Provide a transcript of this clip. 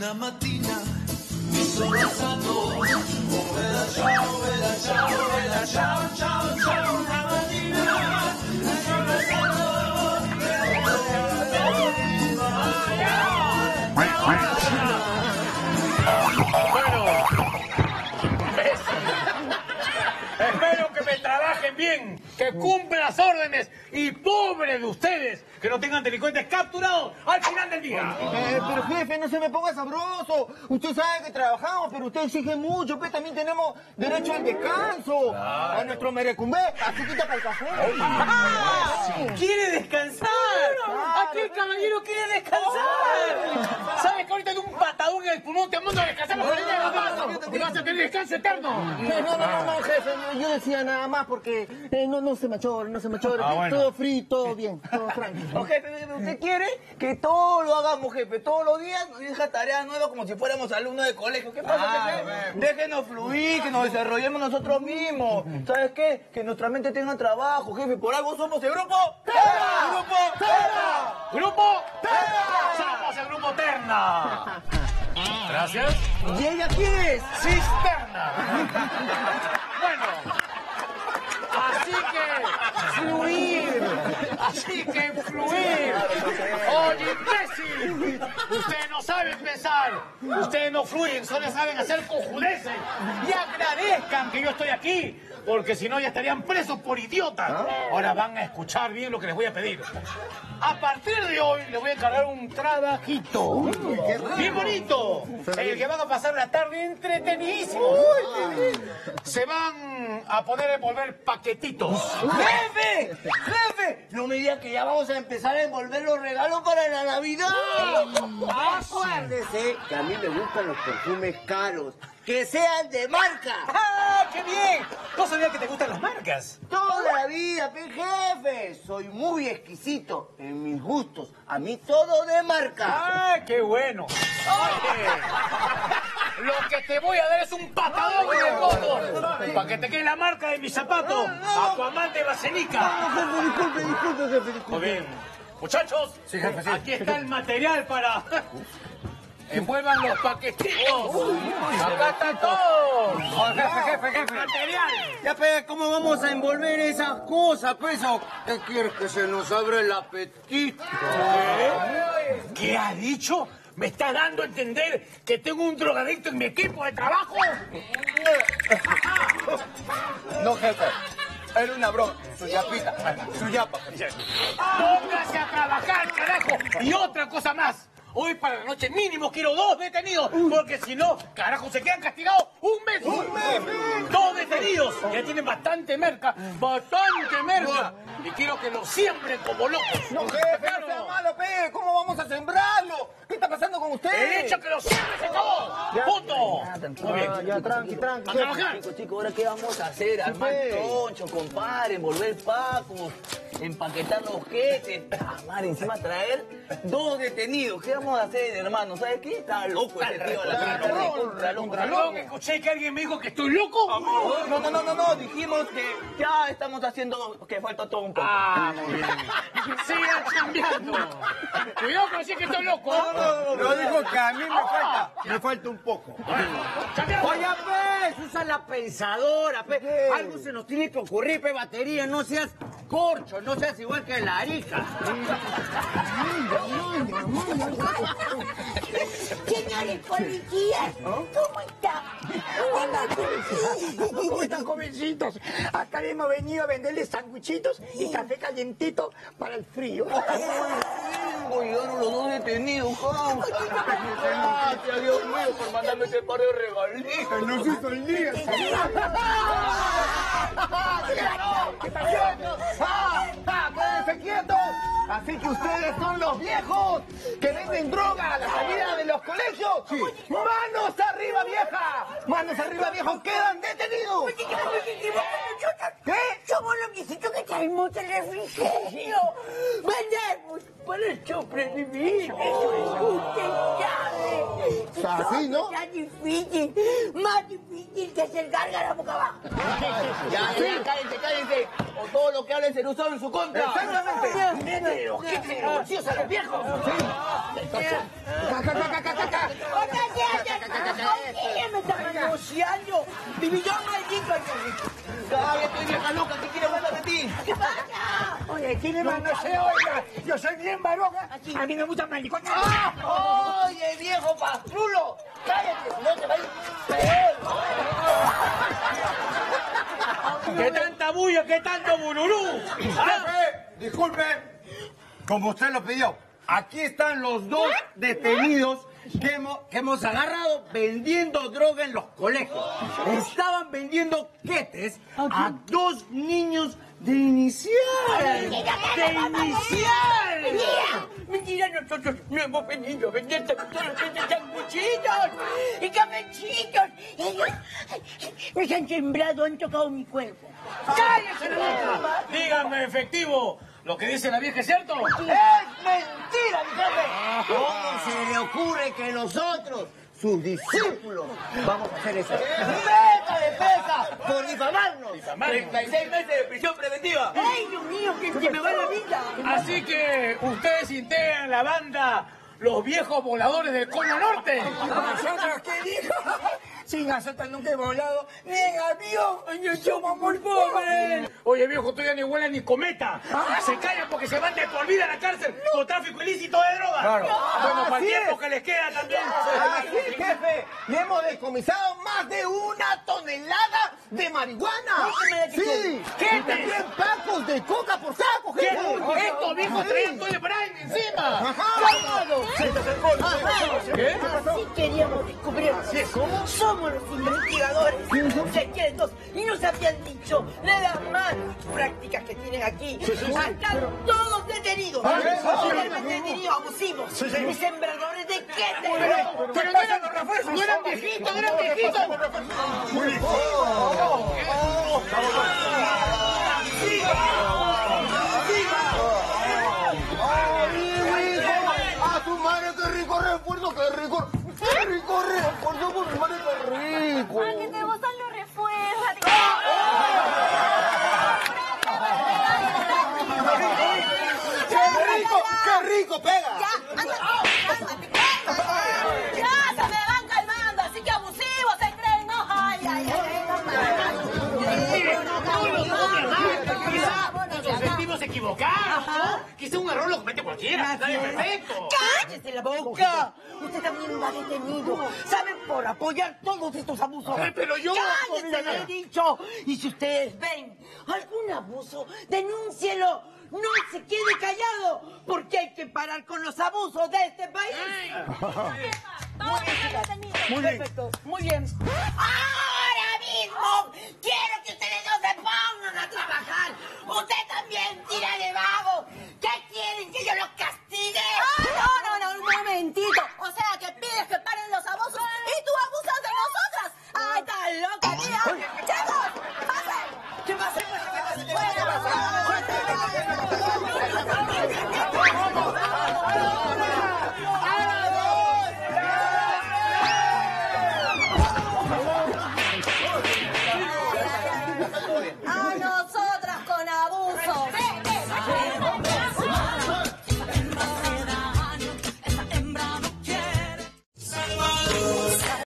Una mattina mi sono alzato, oh bella ciao, bella ciao, ciao, ciao, una mi Bueno, espero que me trabajen bien, que cumplan las órdenes y pobre de ustedes que no tengan delincuentes capturados al final del día. Eh, pero jefe, no se me ponga sabroso. Usted sabe que trabajamos, pero usted exige mucho. Pues también tenemos derecho al descanso. A nuestro merecumbé, así quita para el café. ¡Quiere descansar! ¡Aquí el caballero quiere descansar! ¿Sabes que ahorita de un patadón en el pulmón te mando a descansar? Y vas a tener descanso eterno. No, no, no, no, jefe, yo decía nada más porque eh, no, no se me achore, no se me achore. Ah. Todo free, todo bien, todo tranquilo. Jefe, usted quiere que todo lo hagamos, jefe. Todos los días nos deja tareas nuevas como si fuéramos alumnos de colegio. ¿Qué pasa, jefe? Déjenos fluir, que nos desarrollemos nosotros mismos. ¿Sabes qué? Que nuestra mente tenga trabajo, jefe. Por algo somos el grupo Terra. ¡Grupo Terra! ¡Grupo Terna! ¡Somos el Grupo Terna! Gracias. ¿Y ella quién es? Cisterna. Bueno, así que fluir, así que fluir. Oye, imbécil, ustedes no saben pensar, ustedes no fluyen, solo saben hacer cojudeces. Y agradezcan que yo estoy aquí, porque si no ya estarían presos por idiotas. Ahora van a escuchar bien lo que les voy a pedir. A partir de hoy les voy a encargar un trabajito. Bien bonito. En el que van a pasar la tarde entretenidísimos. Se van a poder envolver paquetitos. ¡Jefe! ¡Jefe! No me digas que ya vamos a empezar a envolver los regalos para la Navidad. Acuérdese que a mí me gustan los perfumes caros. Que sean de marca. ¡Ah, qué bien! ¿No sabía que te gustan las marcas? Toda la vida, pe jefe. Soy muy exquisito en mis gustos. A mí todo de marca. ¡Ah, qué bueno! Oye, lo que te voy a dar es un patadón en el codo para que te quede la marca de mi zapato, Aquaman de Basenica. Disculpe, disculpe, jefe, disculpe. Muy bien. Muchachos, aquí está el material para... Envuelvan los paquetitos. Acá está todo. Jefe, jefe, jefe. Material. Ya, pe, ¿cómo vamos a envolver esas cosas, peso? ¿Qué quieres que se nos abra el apetito? ¿Qué ha dicho? ¿Me está dando a entender que tengo un drogadicto en mi equipo de trabajo? No, jefe. Era una broma. Su yapita. Su yapa. Póngase a trabajar, carajo. Y otra cosa más. Hoy para la noche mínimo quiero dos detenidos, porque si no, carajo, se quedan castigados un mes. ¡Un mes! Dos detenidos. Ya tienen bastante merca, bastante merca. Y quiero que lo siembren como locos. No, jefe, no sea malo, pe. ¿Cómo vamos a sembrarlo? ¿Qué está pasando con usted? El hecho que lo siembren se acabó. Punto. Muy bien. Ya, ya, tranqui, tranqui. A trabajar. Chicos, chicos, ¿ahora qué vamos a hacer? Armar troncho, compadre, envolver pacos, empaquetar los jetes, amar, encima traer dos detenidos. ¿Qué vamos a hacer, hermano? ¿Sabes qué? Está loco ese tío. La loco. escuché que alguien me dijo que estoy loco. No, no, no, no, no, dijimos que ya estamos haciendo que falta todo un poco. Ah, muy bien. Sigan cambiando. Cuidado con decir que estoy loco. No dijo que a mí me falta, me falta un poco. Oye, pues, usa la pensadora, pe. Algo se nos tiene que ocurrir, pe, batería. No seas corcho, no seas igual que la arica. Señores policías, ¿cómo están? ¿Cómo están, jovencitos? Acá hemos venido a venderles sanguichitos y café calientito para el frío. Llegaron los dos detenidos, vamos. Gracias, Dios mío, por mandarme este par de regalitos. Nos hizo el día. ¡Ah! ¡Ah! ¡Quédense quietos! Así que ustedes son los viejos que venden droga a la salida de los colegios. ¡Manos arriba, vieja! ¡Manos arriba, viejo! ¡Quedan detenidos! ¿Qué? Los viejitos que traemos el refrigerio. Mandamos para sobrevivir. Usted sabe. Así, ¿no? Más difícil, más difícil que hacer gárgara boca abajo. Ya, ya, cállense, cállense. O todo lo que hablen será usado en su contra. Exactamente. Los jefes de los bolsillos a los viejos. Otra 15 años viví yo maldito año. Cállate, vieja loca, ¿qué quiere hablar de ti? ¿Qué pasa? Oye, tiene más no sé, oiga. Yo soy bien varoga. A mí me gusta maricón. ¡Ah! Oye, viejo pastrulo, cállate, no te va a ir peor. ¿Qué tanta bulla, qué tanto bururú? Jefe, disculpe, como usted lo pidió, aquí están los dos detenidos que hemos, que hemos agarrado vendiendo droga en los colegios. Estaban vendiendo quetes a dos niños de inicial. De inicial. Mentira, mentira, nosotros no hemos venido a vender solamente sanguchitos y cafecitos. Ellos me han sembrado, han tocado mi cuerpo. ¡Cállese la boca! Dígame, efectivo, ¿lo que dice la vieja es cierto? ¡Es mentira, mi jefe! ¿Cómo se le ocurre que nosotros, sus discípulos, vamos a hacer eso? ¡Peta de pesa! Por difamarnos. 36 meses de prisión preventiva. ¡Ay, Dios mío, que se me va la vida! Así que ustedes integran la banda Los Viejos Voladores del Cono Norte. ¿Nosotros qué dijo? Sin nosotros nunca he volado ni en avión. Yo somos muy pobres. Oye, viejo, tú ya ni huele ni cometa. Se callan porque se van de por vida a la cárcel por tráfico ilícito de drogas. Bueno, para el tiempo que les queda también. Así, jefe, y hemos decomisado más de una tonelada de marihuana. Sí, ¿Qué? también pacos de coca por saco, jefe. Estos viejos traían todo el Prime encima. ¿Qué? Así queríamos descubrir. ¿Cómo? Somos los investigadores secretos y nos habían dicho nada más prácticas que tienen aquí. Están todos detenidos. Todos detenidos abusivos y sembradores de quetes. Pero no eran, no eran viejitos, no eran viejitos. Pega! Ya, anda, cálmate, cálmate. Ya, se me van calmando, así que abusivos se creen, ¿no? Ay, ay, ay, Nos sentimos equivocados, ¿no? Quizá un error lo comete cualquiera. Nadie es perfecto. ¡Cállese la boca! Usted también va detenido. ¿Saben? Por apoyar todos estos abusos. Ay, pero yo- ¡Cállese, le he dicho! Y si ustedes ven algún abuso, denúncielo no se quede callado, porque hay que parar con los abusos de este país. Muy, bien. muy bien. Perfecto, muy bien. Ahora mismo quiero que ustedes no se pongan a trabajar. Usted también tira de vago. ¿Qué quieren que yo los